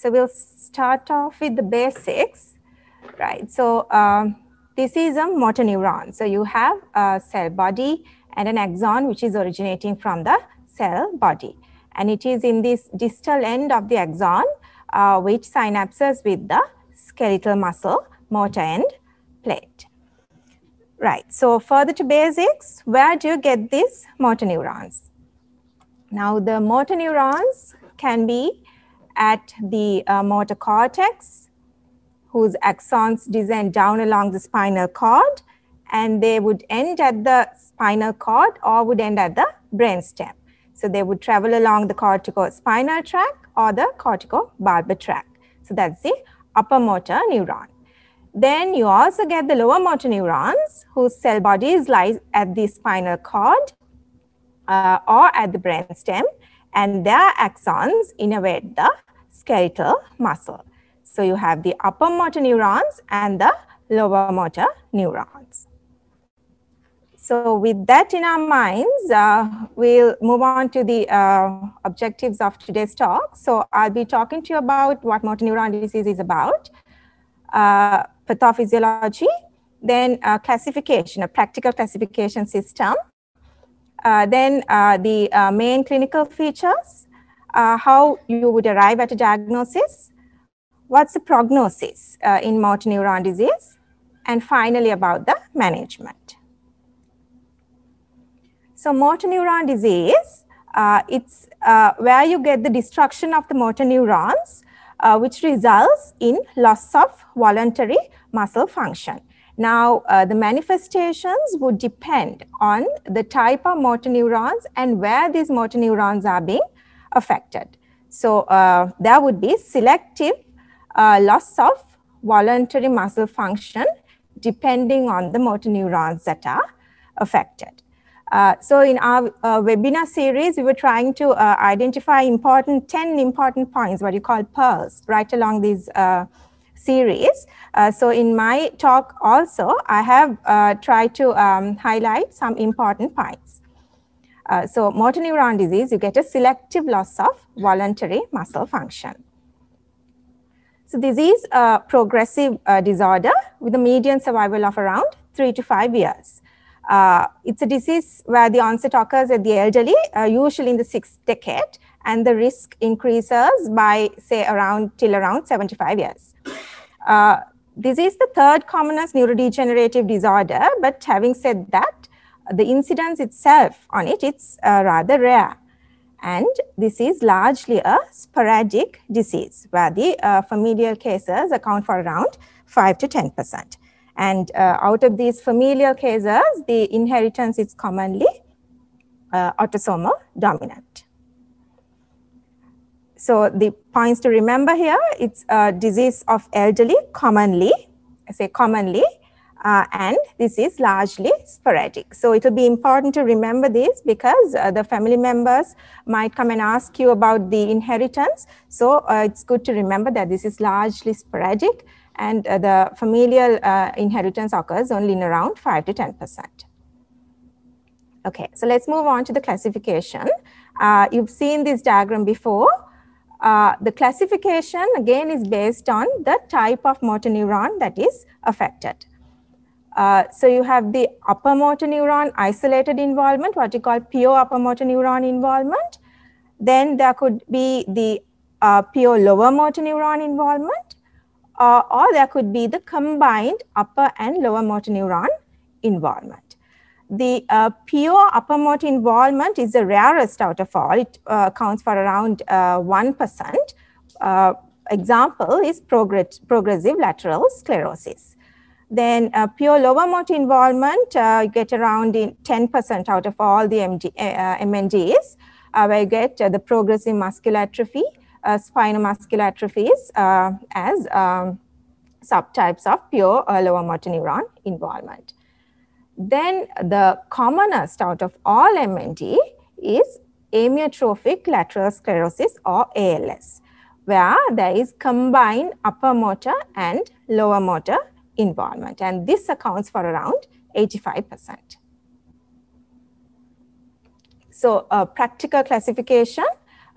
so we'll start off with the basics, right? So um, this is a motor neuron. So you have a cell body and an axon which is originating from the cell body. And it is in this distal end of the axon uh, which synapses with the skeletal muscle motor end plate. Right, so further to basics, where do you get these motor neurons? Now the motor neurons can be at the uh, motor cortex, whose axons descend down along the spinal cord, and they would end at the spinal cord or would end at the brainstem. So they would travel along the cortico-spinal tract or the cortico-bulbar tract. So that's the upper motor neuron. Then you also get the lower motor neurons whose cell bodies lie at the spinal cord uh, or at the brainstem and their axons innervate the skeletal muscle. So you have the upper motor neurons and the lower motor neurons. So with that in our minds, uh, we'll move on to the uh, objectives of today's talk. So I'll be talking to you about what motor neuron disease is about, uh, pathophysiology, then uh, classification, a practical classification system, then uh, the main clinical features, how you would arrive at a diagnosis, what's the prognosis in motor neuron disease, and finally about the management. So motor neuron disease, uh, it's uh, where you get the destruction of the motor neurons, uh, which results in loss of voluntary muscle function. Now, uh, the manifestations would depend on the type of motor neurons and where these motor neurons are being affected. So, uh, there would be selective uh, loss of voluntary muscle function depending on the motor neurons that are affected. Uh, so in our uh, webinar series, we were trying to uh, identify important 10 important points, what you call pearls, right along these uh, series. Uh, so in my talk also, I have tried to um, highlight some important points. so motor neuron disease, you get a selective loss of voluntary muscle function. So this is a progressive disorder with a median survival of around three to five years. Uh, it's a disease where the onset occurs at the elderly, uh, usually in the sixth decade, and the risk increases by, say, around till around 75 years. Uh, this is the third commonest neurodegenerative disorder, but having said that, the incidence itself on it, it's uh, rather rare. And this is largely a sporadic disease where the uh, familial cases account for around 5 to 10 percent. And uh, out of these familial cases, the inheritance is commonly uh, autosomal dominant. So the points to remember here, it's a disease of elderly commonly, I say commonly, uh, and this is largely sporadic. So it will be important to remember this because uh, the family members might come and ask you about the inheritance. So uh, it's good to remember that this is largely sporadic and uh, the familial uh, inheritance occurs only in around 5 to 10%. Okay, so let's move on to the classification. Uh, you've seen this diagram before. Uh, the classification again is based on the type of motor neuron that is affected. Uh, so you have the upper motor neuron isolated involvement, what you call pure upper motor neuron involvement. Then there could be the uh, pure lower motor neuron involvement uh, or there could be the combined upper and lower motor neuron involvement. The uh, pure upper motor involvement is the rarest out of all. It uh, accounts for around 1%. Uh, uh, example is progressive lateral sclerosis. Then uh, pure lower motor involvement, you get around 10% out of all the MD, MNDs, where you get the progressive muscular atrophy, spinal muscular atrophies as um, subtypes of pure uh, lower motor neuron involvement. Then the commonest out of all MND is amyotrophic lateral sclerosis or ALS, where there is combined upper motor and lower motor involvement. And this accounts for around 85%. So a practical classification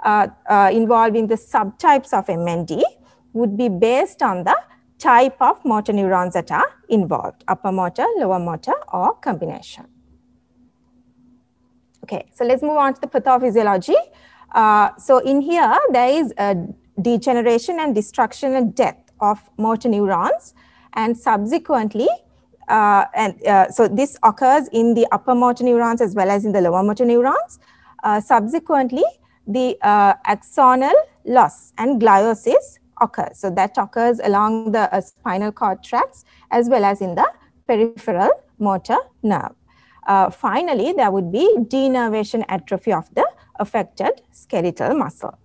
uh, uh, involving the subtypes of MND would be based on the type of motor neurons that are involved, upper motor, lower motor, or combination. Okay, so let's move on to the pathophysiology. Uh, so in here, there is a degeneration and destruction and death of motor neurons and subsequently uh, and uh, so this occurs in the upper motor neurons as well as in the lower motor neurons. Uh, subsequently, the uh, axonal loss and gliosis occurs. So that occurs along the uh, spinal cord tracts as well as in the peripheral motor nerve. Uh, finally, there would be denervation atrophy of the affected skeletal muscle.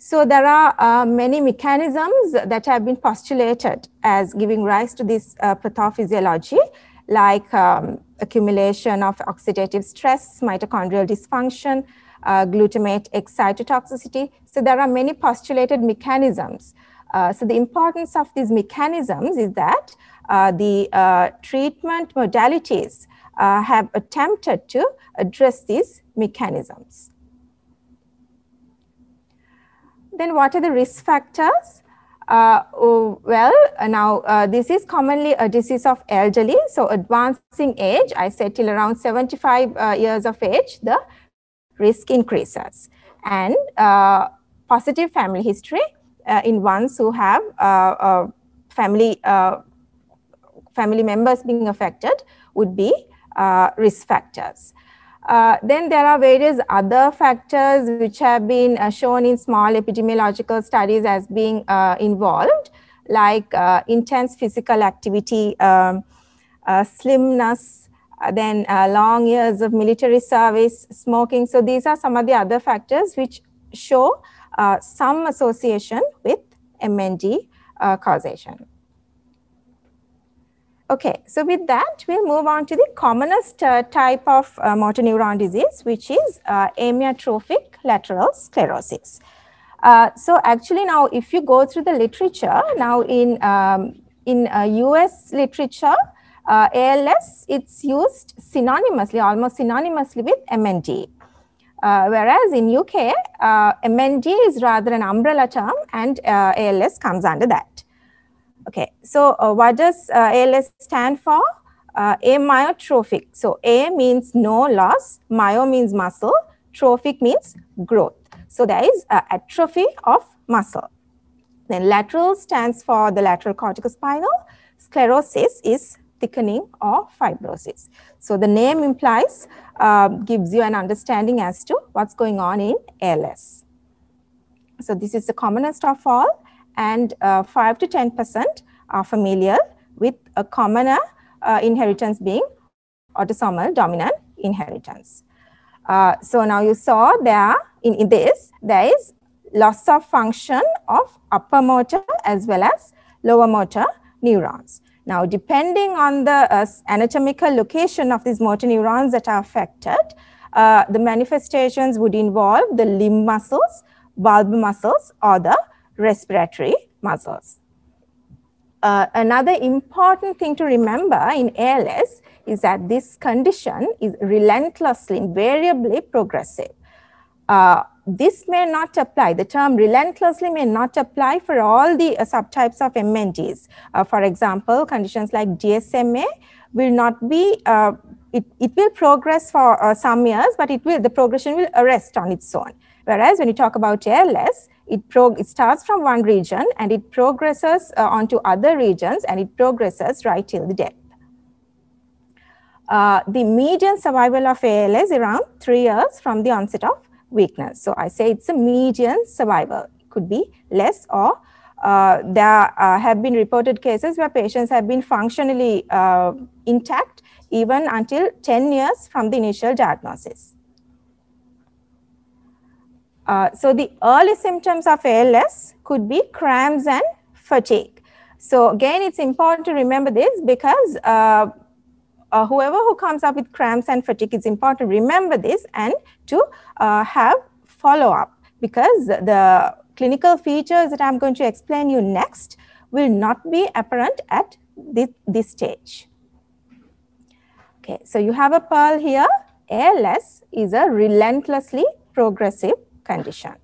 So there are uh, many mechanisms that have been postulated as giving rise to this uh, pathophysiology, like um, accumulation of oxidative stress, mitochondrial dysfunction, uh, glutamate excitotoxicity. So there are many postulated mechanisms. Uh, so the importance of these mechanisms is that uh, the uh, treatment modalities have attempted to address these mechanisms. Then what are the risk factors? Uh, oh, well, uh, now uh, this is commonly a disease of elderly. So advancing age, I said till around 75 uh, years of age, the risk increases. And uh, positive family history uh, in ones who have family, family members being affected would be risk factors. Uh, then there are various other factors which have been uh, shown in small epidemiological studies as being uh, involved, like uh, intense physical activity, um, uh, slimness, then long years of military service, smoking. So these are some of the other factors which show some association with MND causation. Okay, so with that, we'll move on to the commonest uh, type of uh, motor neuron disease, which is uh, amyotrophic lateral sclerosis. Uh, so actually now, if you go through the literature, now in, um, in US uh, literature, uh, ALS, it's used synonymously, almost synonymously with MND. whereas in UK, MND is rather an umbrella term and ALS comes under that. Okay, so uh, what does uh, ALS stand for? Uh, amyotrophic. So A means no loss, myo means muscle, trophic means growth. So there is atrophy of muscle. Then lateral stands for the lateral corticospinal. Sclerosis is thickening or fibrosis. So the name implies, uh, gives you an understanding as to what's going on in ALS. So this is the commonest of all and uh, 5 to 10% are familiar with a commoner uh, inheritance being autosomal dominant inheritance. Uh, so now you saw there in, in this, there is loss of function of upper motor as well as lower motor neurons. Now, depending on the uh, anatomical location of these motor neurons that are affected, uh, the manifestations would involve the limb muscles, bulb muscles, or the respiratory muscles. Uh, another important thing to remember in ALS is that this condition is relentlessly, invariably progressive. This may not apply, the term relentlessly may not apply for all the uh, subtypes of MNDs. Uh, for example, conditions like GSMA will not be, uh, it, it will progress for uh, some years, but it will, the progression will arrest on its own. Whereas when you talk about ALS, it, it starts from one region and it progresses uh, onto other regions and it progresses right till the death. Uh, the median survival of ALS is around three years from the onset of weakness. So I say it's a median survival. It could be less or uh, there uh, have been reported cases where patients have been functionally uh, intact even until 10 years from the initial diagnosis. Uh, so the early symptoms of ALS could be cramps and fatigue. So again, it's important to remember this because uh, whoever who comes up with cramps and fatigue, it's important to remember this and to uh, have follow-up because the clinical features that I'm going to explain you next will not be apparent at this, this stage. Okay, so you have a pearl here. ALS is a relentlessly progressive condition.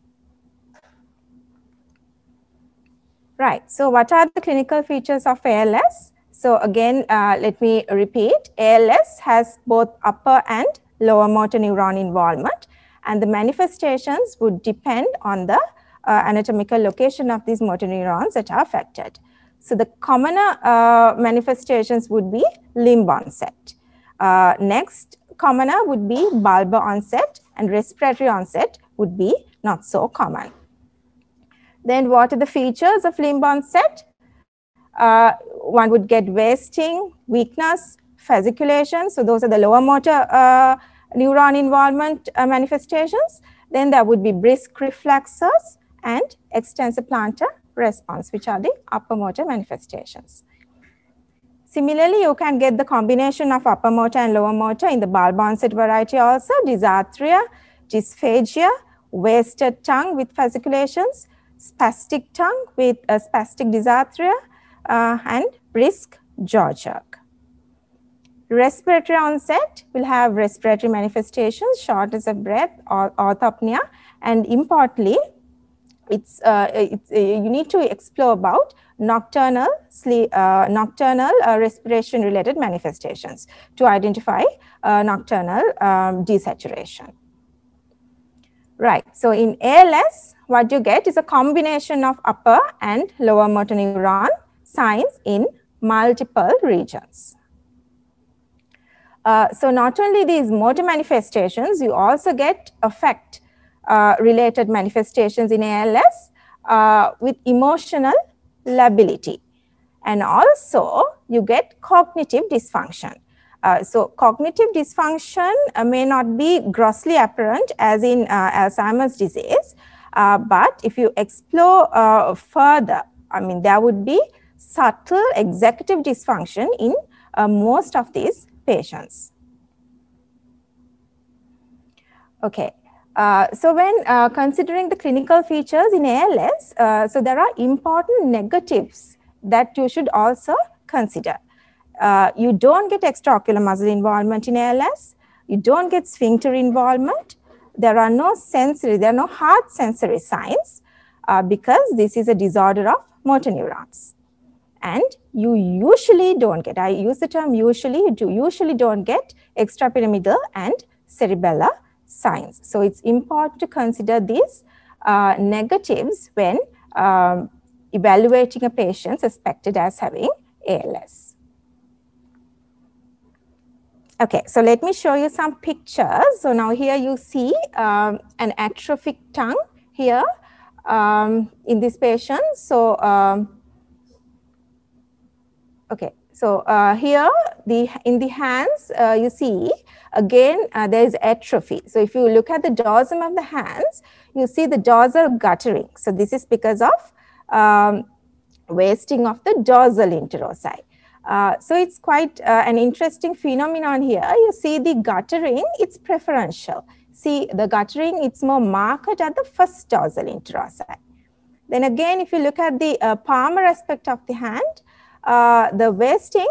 Right. So what are the clinical features of ALS? So again, uh, let me repeat. ALS has both upper and lower motor neuron involvement and the manifestations would depend on the uh, anatomical location of these motor neurons that are affected. So the commoner uh, manifestations would be limb onset. Uh, next commoner would be bulbar onset and respiratory onset would be not so common. Then what are the features of limb onset? Uh, one would get wasting, weakness, fasciculation. So those are the lower motor uh, neuron involvement uh, manifestations. Then there would be brisk reflexes and extensor plantar response, which are the upper motor manifestations. Similarly, you can get the combination of upper motor and lower motor in the bulbar onset variety also, dysarthria, dysphagia, wasted tongue with fasciculations, spastic tongue with a spastic dysarthria, uh, and brisk jaw jerk. Respiratory onset will have respiratory manifestations, shortness of breath, or orthopnea, and importantly, it's, uh, it's uh, you need to explore about nocturnal sleep, uh, nocturnal uh, respiration related manifestations to identify uh, nocturnal um, desaturation. Right, so in ALS, what you get is a combination of upper and lower motor neuron signs in multiple regions. Uh, so not only these motor manifestations, you also get affect uh, related manifestations in ALS uh, with emotional lability. And also you get cognitive dysfunction. Uh, so cognitive dysfunction uh, may not be grossly apparent as in uh, Alzheimer's disease, but if you explore further, I mean, there would be subtle executive dysfunction in most of these patients. Okay, uh, so when uh, considering the clinical features in ALS, uh, so there are important negatives that you should also consider. Uh, you don't get extraocular muscle involvement in ALS. You don't get sphincter involvement. There are no sensory, there are no hard sensory signs uh, because this is a disorder of motor neurons. And you usually don't get, I use the term usually, you usually don't get extrapyramidal and cerebellar signs. So it's important to consider these uh, negatives when um, evaluating a patient suspected as having ALS. Okay, so let me show you some pictures. So now here you see um, an atrophic tongue here um, in this patient. So, um, okay, so uh, here the in the hands uh, you see again uh, there is atrophy. So if you look at the dorsum of the hands, you see the dorsal guttering. So this is because of um, wasting of the dorsal interossei. Uh, so it's quite uh, an interesting phenomenon here. You see the guttering, it's preferential. See the guttering, it's more marked at the first dorsal interossei. Then again, if you look at the uh, palmar aspect of the hand, uh, the wasting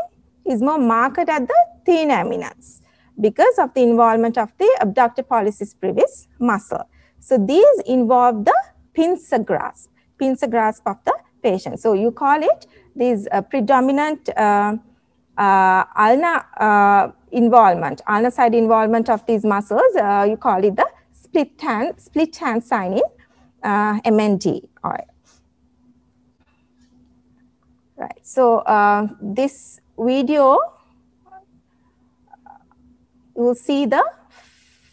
is more marked at the thenar eminence because of the involvement of the abductor pollicis brevis muscle. So these involve the pincer grasp, pincer grasp of the patient. So you call it these uh, predominant uh, uh, ulna uh, involvement, ulnar side involvement of these muscles. Uh, you call it the split hand, split hand sign in uh, MND. Right. So uh, this video, you will see the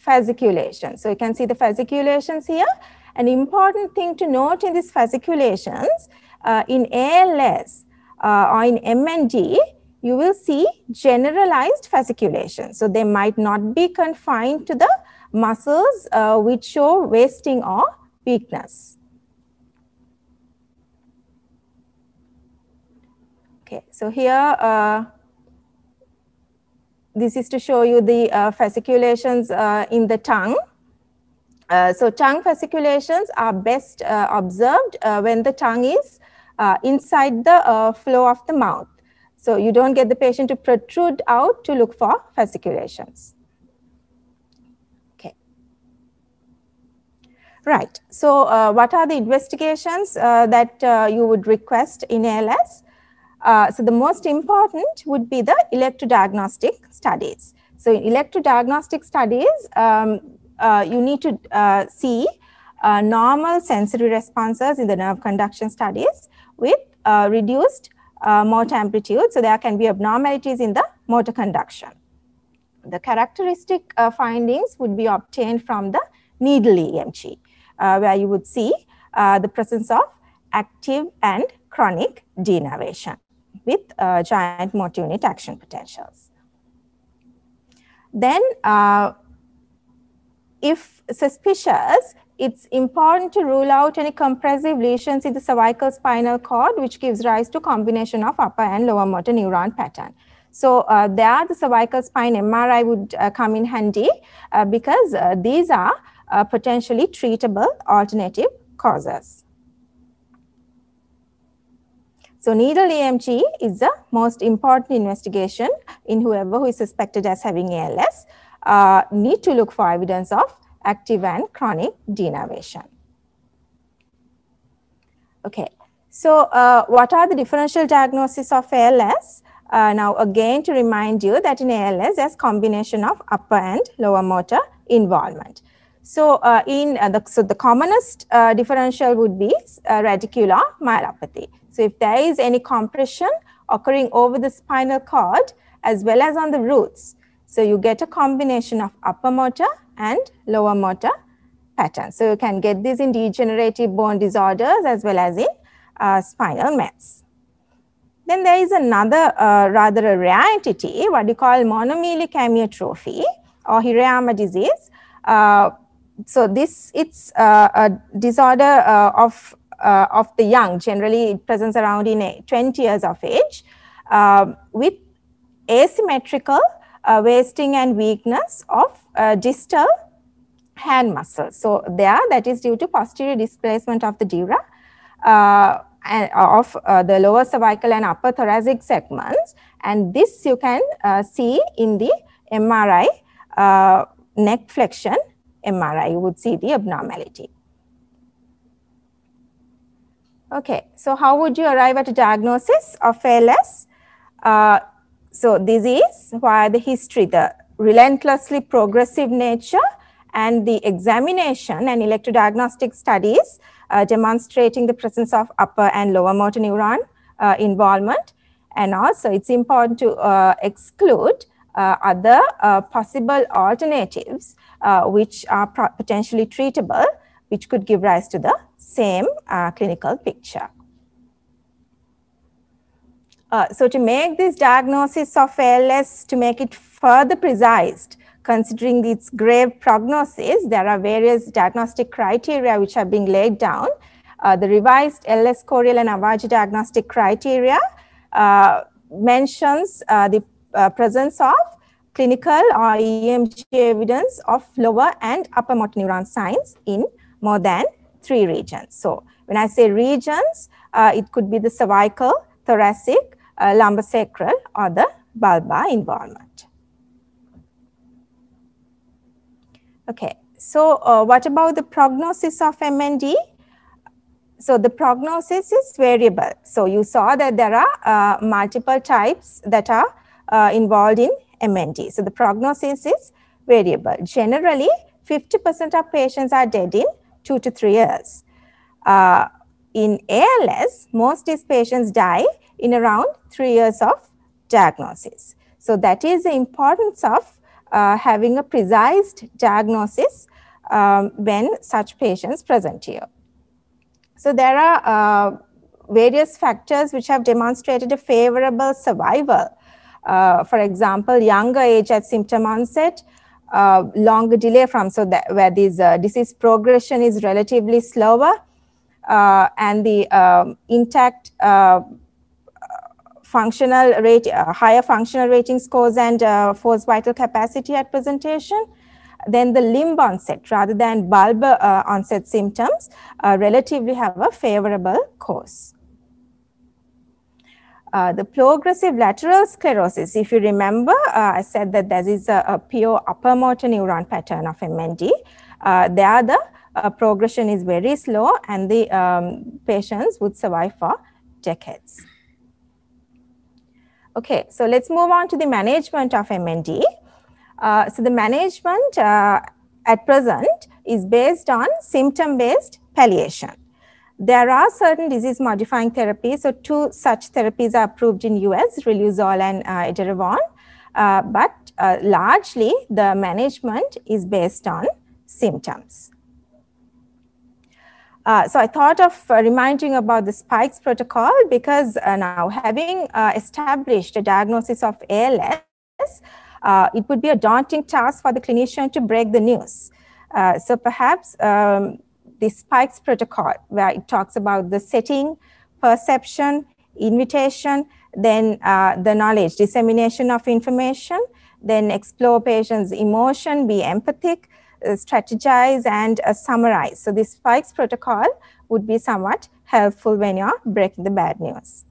fasciculation. So you can see the fasciculations here. An important thing to note in these fasciculations, uh, in ALS uh, or in MND, you will see generalized fasciculation. So they might not be confined to the muscles uh, which show wasting or weakness. Okay, so here, uh, this is to show you the uh, fasciculations uh, in the tongue. Uh, so tongue fasciculations are best uh, observed uh, when the tongue is inside the flow of the mouth. So you don't get the patient to protrude out to look for fasciculations. Okay. Right. So what are the investigations that you would request in ALS? Uh, so the most important would be the electrodiagnostic studies. So in electrodiagnostic studies, um, uh, you need to uh, see normal sensory responses in the nerve conduction studies with reduced motor amplitude. So there can be abnormalities in the motor conduction. The characteristic findings would be obtained from the needle EMG. Uh, where you would see uh, the presence of active and chronic denervation with uh, giant motor unit action potentials. Then, if suspicious, it's important to rule out any compressive lesions in the cervical spinal cord, which gives rise to combination of upper and lower motor neuron pattern. So uh, there, the cervical spine MRI would uh, come in handy uh, because these are uh, potentially treatable alternative causes. So needle EMG is the most important investigation in whoever who is suspected as having ALS. Uh, need to look for evidence of active and chronic denervation. Okay, so uh, what are the differential diagnosis of ALS? Uh, now again to remind you that in ALS there's combination of upper and lower motor involvement. So uh, in uh, the, so the commonest uh, differential would be uh, radicular myelopathy. So if there is any compression occurring over the spinal cord as well as on the roots, so you get a combination of upper motor and lower motor patterns. So you can get this in degenerative bone disorders as well as in uh, spinal mets. Then there is another uh, rather a rare entity, what you call monomelic amyotrophy or Hirayama disease, uh, so this it's uh, a disorder uh, of uh, of the young generally it presents around in 20 years of age um, with asymmetrical uh, wasting and weakness of uh, distal hand muscles. So there that is due to posterior displacement of the dura uh, and of the lower cervical and upper thoracic segments. And this you can see in the MRI neck flexion MRI, you would see the abnormality. Okay, so how would you arrive at a diagnosis of ALS? Uh, so this is why the history, the relentlessly progressive nature and the examination and electrodiagnostic studies uh, demonstrating the presence of upper and lower motor neuron uh, involvement. And also it's important to uh, exclude uh, other uh, possible alternatives which are potentially treatable, which could give rise to the same clinical picture. Uh, so to make this diagnosis of ALS, to make it further precised, considering its grave prognosis, there are various diagnostic criteria which are being laid down. Uh, the revised El Escorial and Awaji diagnostic criteria uh, mentions the uh, presence of clinical or EMG evidence of lower and upper motor neuron signs in more than three regions. So when I say regions, uh, it could be the cervical, thoracic, uh, lumbosacral, or the bulbar involvement. Okay, so uh, what about the prognosis of MND? So the prognosis is variable. So you saw that there are uh, multiple types that are uh, involved in MND. So the prognosis is variable. Generally, 50% of patients are dead in two to three years. Uh, in ALS, most of these patients die in around three years of diagnosis. So that is the importance of uh, having a precise diagnosis um, when such patients present here. So there are uh, various factors which have demonstrated a favorable survival uh, for example, younger age at symptom onset, uh, longer delay from so that where this uh, disease progression is relatively slower, uh, and the um, intact uh, functional rate, uh, higher functional rating scores and forced vital capacity at presentation. Then the limb onset rather than bulbar onset symptoms relatively have a favorable course. Uh, the progressive lateral sclerosis, if you remember, uh, I said that there is a, a pure upper motor neuron pattern of MND. Uh, there the uh, progression is very slow and the um, patients would survive for decades. Okay, so let's move on to the management of MND. Uh, so the management uh, at present is based on symptom-based palliation. There are certain disease-modifying therapies. So two such therapies are approved in US, riluzole and uh, edaravone. Uh, but uh, largely the management is based on symptoms. Uh, so I thought of uh, reminding about the spikes protocol because uh, now having uh, established a diagnosis of ALS, uh, it would be a daunting task for the clinician to break the news. Uh, so perhaps um, the spikes protocol where it talks about the setting, perception, invitation, then the knowledge, dissemination of information, then explore patient's emotion, be empathic, uh, strategize and uh, summarize. So this spikes protocol would be somewhat helpful when you're breaking the bad news.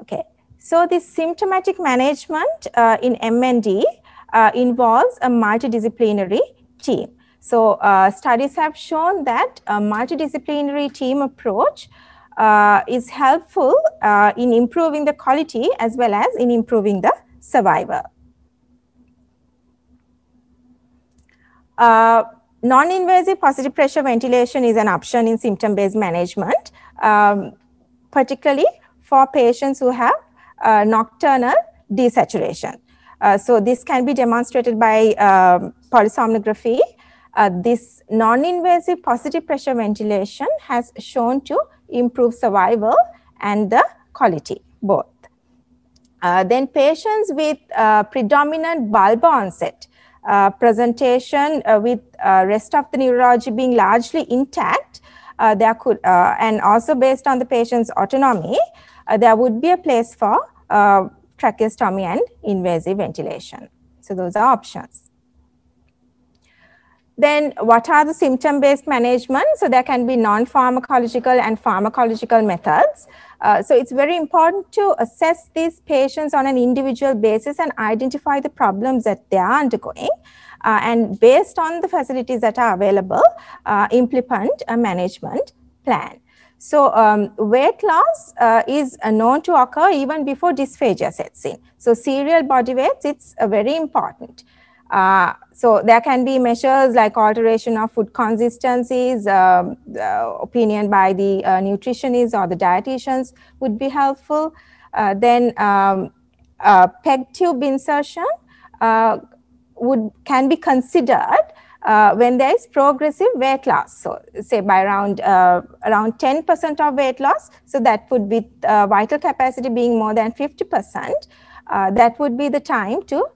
Okay, so this symptomatic management uh, in MND uh, involves a multidisciplinary team. So uh, studies have shown that a multidisciplinary team approach uh, is helpful in improving the quality as well as in improving the survival. Uh, non-invasive positive pressure ventilation is an option in symptom-based management, um, particularly for patients who have uh, nocturnal desaturation. Uh, so this can be demonstrated by um, polysomnography. Uh, this non-invasive positive pressure ventilation has shown to improve survival and the quality both. Uh, then patients with uh, predominant bulbar onset uh, presentation uh, with uh, rest of the neurology being largely intact, there could, and also based on the patient's autonomy, there would be a place for tracheostomy and invasive ventilation. So those are options. Then what are the symptom-based management? So there can be non-pharmacological and pharmacological methods. Uh, so it's very important to assess these patients on an individual basis and identify the problems that they are undergoing. Uh, and based on the facilities that are available, uh, implement a management plan. So um, weight loss uh, is uh, known to occur even before dysphagia sets in. So serial body weights, it's uh, very important. Uh, so there can be measures like alteration of food consistencies, um, uh, opinion by the uh, nutritionists or the dietitians would be helpful. Uh, then um, peg tube insertion uh, would can be considered uh, when there is progressive weight loss. So say by around around 10% of weight loss. So that would be vital capacity being more than 50%. that would be the time to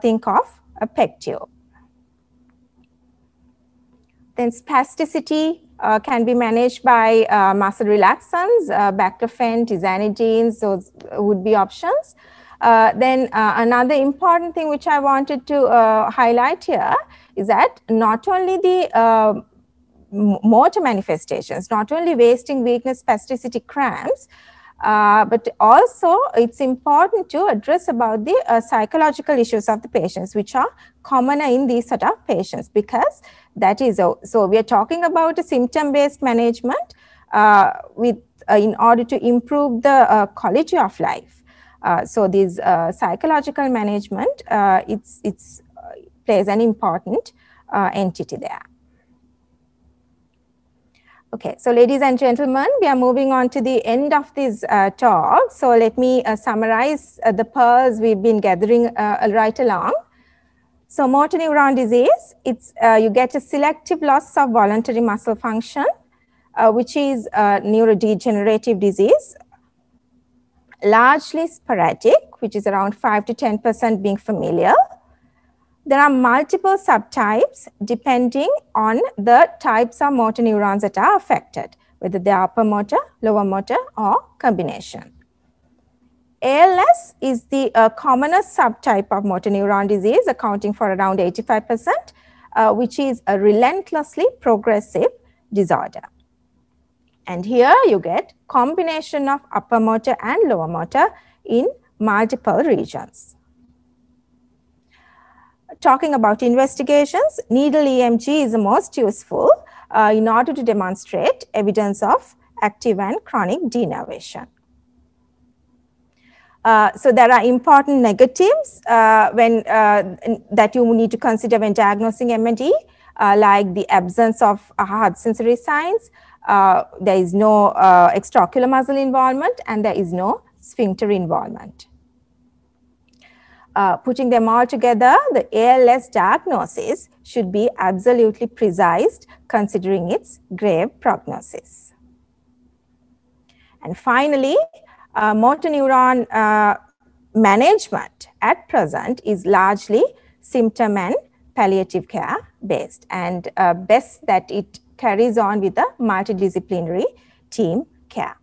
think of a peg tube. Then spasticity uh, can be managed by uh, muscle relaxants, uh, baclofen, tizanidines, those would be options. Uh, then uh, another important thing which I wanted to uh, highlight here is that not only the motor manifestations, not only wasting, weakness, spasticity, cramps, uh, but also it's important to address about the uh, psychological issues of the patients which are commoner in these sort of patients because that is uh, so we are talking about a symptom based management uh, with uh, in order to improve the quality of life. So this psychological management it's it's plays an important entity there Okay, so ladies and gentlemen, we are moving on to the end of this uh, talk. So let me uh, summarize uh, the pearls we've been gathering uh, right along. So motor neuron disease, it's uh, you get a selective loss of voluntary muscle function, uh, which is a neurodegenerative disease, largely sporadic, which is around 5 to 10% being familial. There are multiple subtypes depending on the types of motor neurons that are affected, whether they are upper motor, lower motor, or combination. ALS is the uh, commonest subtype of motor neuron disease, accounting for around 85%, uh, which is a relentlessly progressive disorder. And here you get combination of upper motor and lower motor in multiple regions. Talking about investigations, needle EMG is the most useful uh, in order to demonstrate evidence of active and chronic denervation. Uh, so there are important negatives uh, when uh, that you need to consider when diagnosing MND, uh, like the absence of hard sensory signs, uh, there is no extraocular muscle involvement, and there is no sphincter involvement. Putting them all together, the ALS diagnosis should be absolutely precise considering its grave prognosis. And finally, uh, motor neuron uh, management at present is largely symptom and palliative care based and uh, best that it carries on with a multidisciplinary team care.